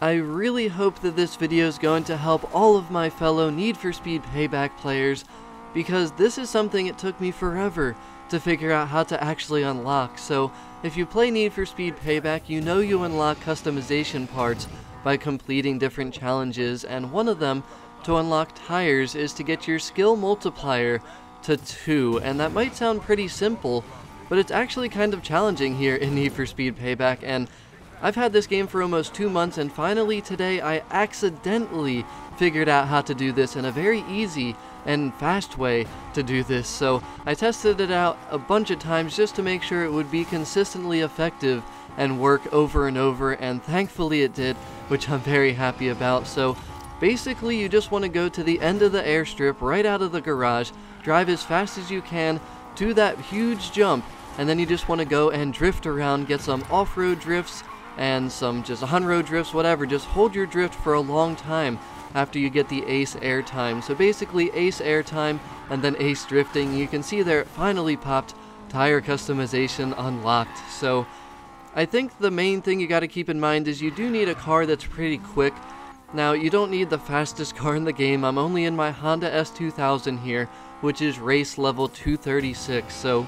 I really hope that this video is going to help all of my fellow Need for Speed Payback players, because this is something it took me forever to figure out how to actually unlock, so if you play Need for Speed Payback, you know you unlock customization parts by completing different challenges, and one of them, to unlock tires, is to get your skill multiplier to 2, and that might sound pretty simple, but it's actually kind of challenging here in Need for Speed Payback, and I've had this game for almost two months and finally today I accidentally figured out how to do this in a very easy and fast way to do this. So I tested it out a bunch of times just to make sure it would be consistently effective and work over and over and thankfully it did, which I'm very happy about. So basically you just want to go to the end of the airstrip right out of the garage, drive as fast as you can to that huge jump and then you just want to go and drift around, get some off-road drifts, and some just on-road drifts, whatever. Just hold your drift for a long time after you get the ace air time. So basically ace air time and then ace drifting. You can see there it finally popped tire customization unlocked. So I think the main thing you got to keep in mind is you do need a car that's pretty quick. Now you don't need the fastest car in the game. I'm only in my Honda S2000 here, which is race level 236. So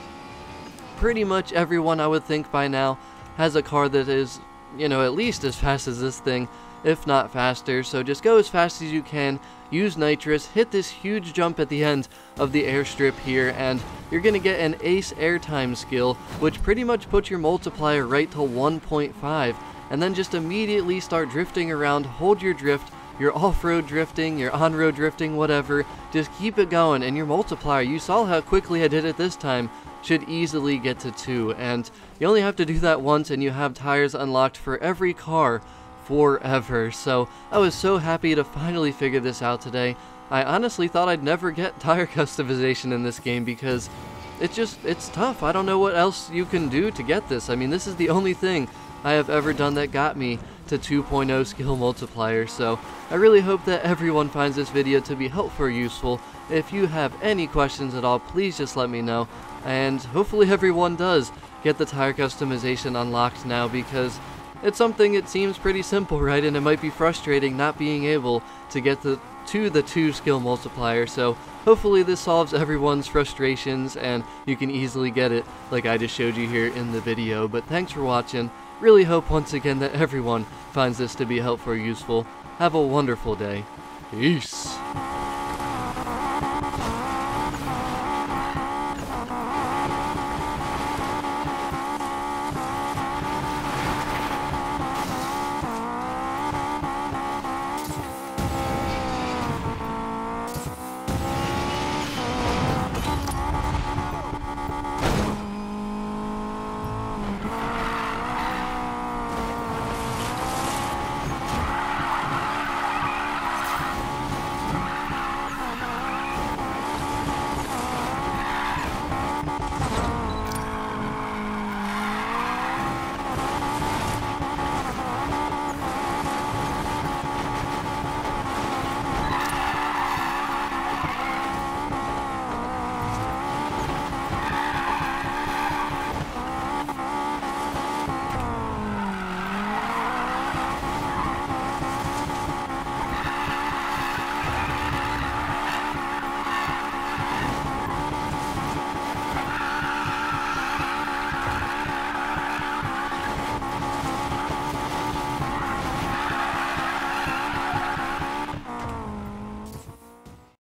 pretty much everyone I would think by now has a car that is you know, at least as fast as this thing, if not faster. So just go as fast as you can, use nitrous, hit this huge jump at the end of the airstrip here, and you're going to get an ace airtime skill, which pretty much puts your multiplier right to 1.5, and then just immediately start drifting around, hold your drift, your off-road drifting, your on-road drifting, whatever, just keep it going, and your multiplier, you saw how quickly I did it this time, should easily get to 2, and you only have to do that once and you have tires unlocked for every car forever. So I was so happy to finally figure this out today. I honestly thought I'd never get tire customization in this game because it's just, it's tough. I don't know what else you can do to get this. I mean, this is the only thing I have ever done that got me to 2.0 skill multiplier. So I really hope that everyone finds this video to be helpful or useful. If you have any questions at all, please just let me know. And hopefully everyone does get the tire customization unlocked now because it's something it seems pretty simple, right? And it might be frustrating not being able to get the to the 2 skill multiplier, so hopefully this solves everyone's frustrations and you can easily get it like I just showed you here in the video. But thanks for watching, really hope once again that everyone finds this to be helpful or useful. Have a wonderful day. Peace.